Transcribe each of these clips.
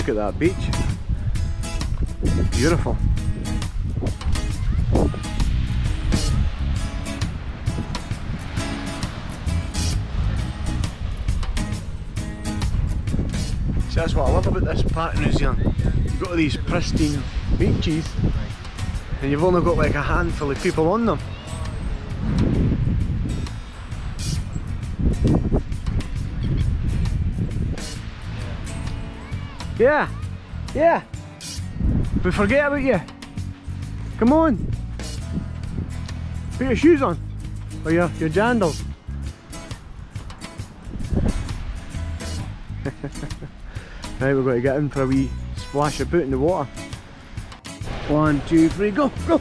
Look at that beach. Beautiful. See, that's what I love about this part of New Zealand. You've got these pristine beaches and you've only got like a handful of people on them. Yeah, yeah. We forget about you. Come on. Put your shoes on. Or your, your jandals. right, we're going to get in for a wee splash of boot in the water. One, two, three, go, go!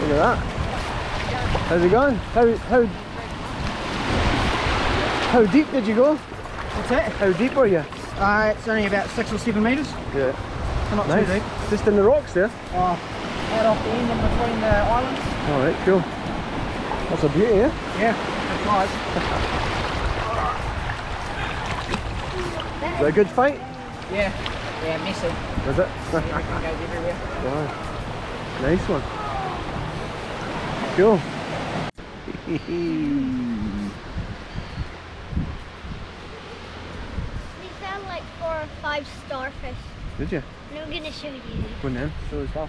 Look at that. How's it going? How how how deep did you go? What's that? How deep were you? Uh, it's only about six or seven metres. Yeah. Not Nice. too deep. Just in the rocks there. Oh, right off the end in between the islands. Alright, cool. That's a beauty, eh? Yeah, it's nice. Is it a good fight? Yeah, yeah, messy. Was it? Everything goes everywhere. wow. Nice one. Cool. We found like four or five starfish. Did you? And I'm gonna show you. Go on then. Show us that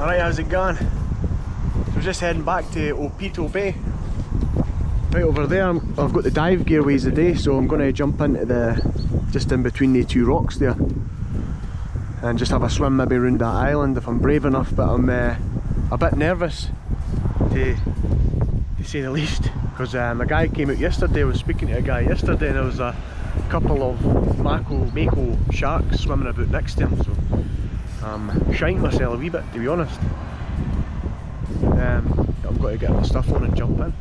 Alright, how's it going? So we're just heading back to Opito Bay. Right over there, I'm, I've got the dive gear ways today, so I'm going to jump into the, just in between the two rocks there. And just have a swim maybe around that island if I'm brave enough, but I'm uh, a bit nervous to, to say the least. Because um, a guy came out yesterday, I was speaking to a guy yesterday and there was a couple of mako, mako sharks swimming about next to him. So I'm shiting myself a wee bit to be honest. Um, I've got to get my stuff on and jump in.